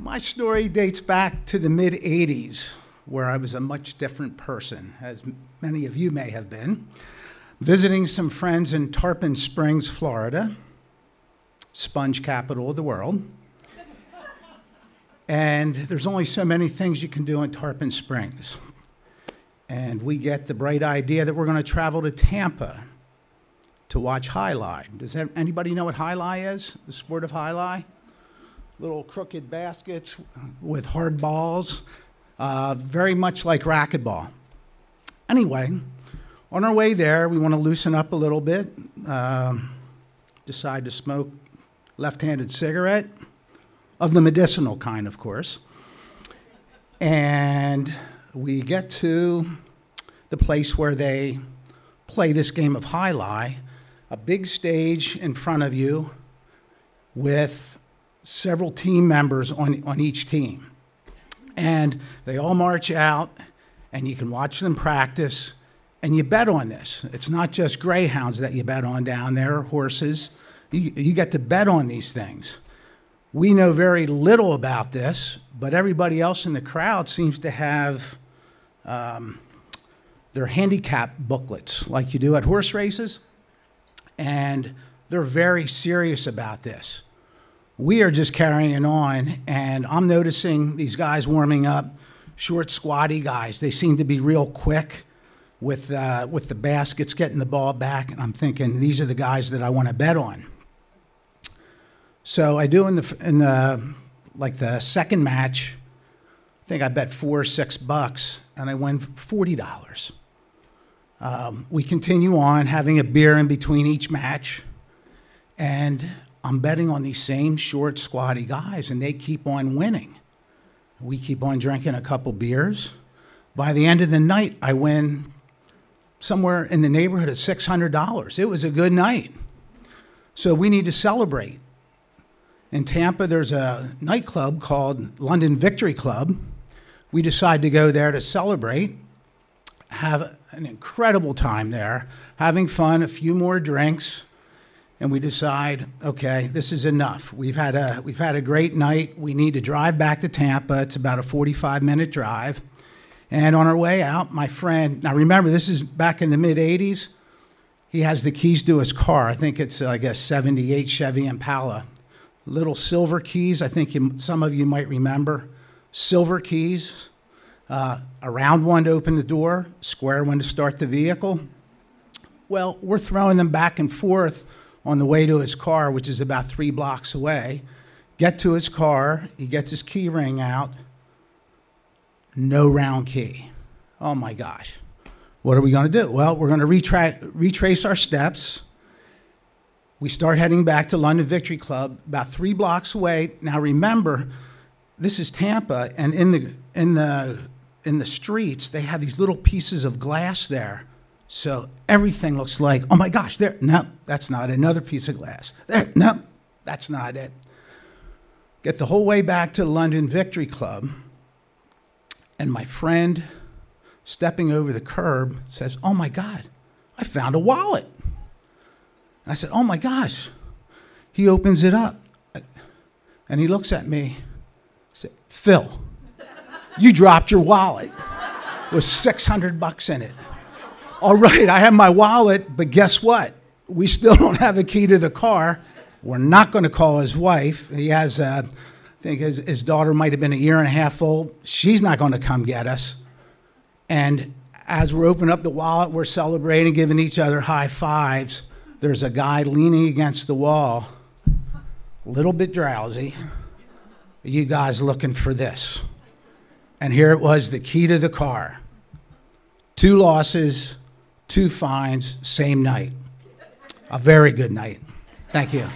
My story dates back to the mid 80s, where I was a much different person, as many of you may have been, visiting some friends in Tarpon Springs, Florida, sponge capital of the world. And there's only so many things you can do in Tarpon Springs. And we get the bright idea that we're going to travel to Tampa to watch jai alai. Does anybody know what jai alai is? The sport of jai alai? Little crooked baskets with hard balls, uh, very much like racquetball. Anyway, on our way there, we want to loosen up a little bit. Uh, decide to smoke left-handed cigarette of the medicinal kind, of course. And we get to the place where they play this game of jai alai, a big stage in front of you with several team members on, on each team. And they all march out, and you can watch them practice, and you bet on this. It's not just greyhounds that you bet on down there, horses. You, you get to bet on these things. We know very little about this, but everybody else in the crowd seems to have um, their handicap booklets like you do at horse races, and they're very serious about this. We are just carrying on, and I'm noticing these guys warming up, short, squatty guys. They seem to be real quick with, uh, with the baskets, getting the ball back, and I'm thinking these are the guys that I want to bet on. So I do in the in the like the second match. I think I bet four or six bucks, and I win forty dollars. Um, we continue on having a beer in between each match, and I'm betting on these same short, squatty guys, and they keep on winning. We keep on drinking a couple beers. By the end of the night, I win somewhere in the neighborhood of $600. It was a good night. So we need to celebrate. In Tampa, there's a nightclub called London Victory Club. We decide to go there to celebrate, have an incredible time there, having fun, a few more drinks, and we decide, okay, this is enough. We've had a we've had a great night. We need to drive back to Tampa. It's about a 45 minute drive. And on our way out, my friend, now remember, this is back in the mid 80s. He has the keys to his car. I think it's, I guess, 78 Chevy Impala little silver keys. I think you, some of you might remember silver keys. Uh, a round one to open the door, square one to start the vehicle. Well, we're throwing them back and forth on the way to his car, which is about three blocks away. Get to his car, he gets his key ring out. No round key. Oh my gosh. What are we going to do? Well, we're going to retra- retrace our steps we start heading back to London Victory Club, about three blocks away. Now remember, this is Tampa, and in the in the in the streets they have these little pieces of glass there, so everything looks like, oh my gosh, there. No, that's not another piece of glass. There, no, that's not it. Get the whole way back to London Victory Club, and my friend, stepping over the curb, says, "Oh my God, I found a wallet." And I said, Oh my gosh. He opens it up and he looks at me. said, Phil, you dropped your wallet with 600 bucks in it. All right, I have my wallet, but guess what? We still don't have a key to the car. We're not going to call his wife. He has, uh, I think his, his daughter might have been a year and a half old. She's not going to come get us. And as we're opening up the wallet, we're celebrating, giving each other high fives there's a guy leaning against the wall, a little bit drowsy. You guys looking for this? And here it was the key to the car. Two losses, two fines, same night. A very good night. Thank you.